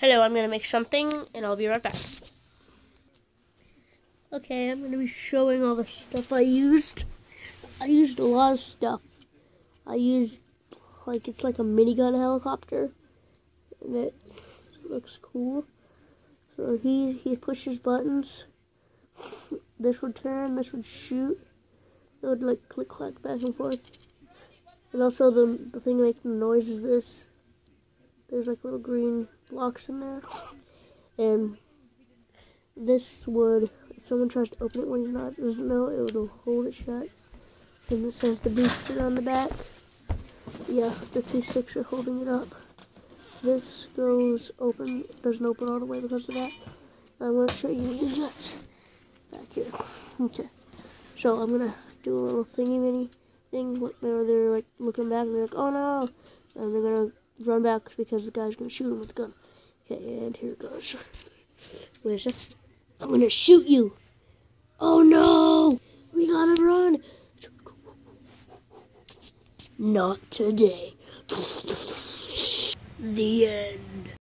Hello, I'm going to make something, and I'll be right back. Okay, I'm going to be showing all the stuff I used. I used a lot of stuff. I used, like, it's like a minigun helicopter, and it looks cool. So he, he pushes buttons. This would turn, this would shoot. It would, like, click-clack back and forth. And also the, the thing making noise is this. There's like little green blocks in there. And this would, if someone tries to open it when you're not, doesn't know, it will hold it shut. And this has the booster on the back. Yeah, the two sticks are holding it up. This goes open, doesn't open all the way because of that. I'm going to show you these guys back here. Okay. So I'm going to do a little thingy mini thing where they're like looking back and they're like, oh no, and they're gonna run back because the guy's gonna shoot him with a gun. Okay, and here it goes. A sec. I'm gonna shoot you. Oh no, we gotta run. Not today. the end.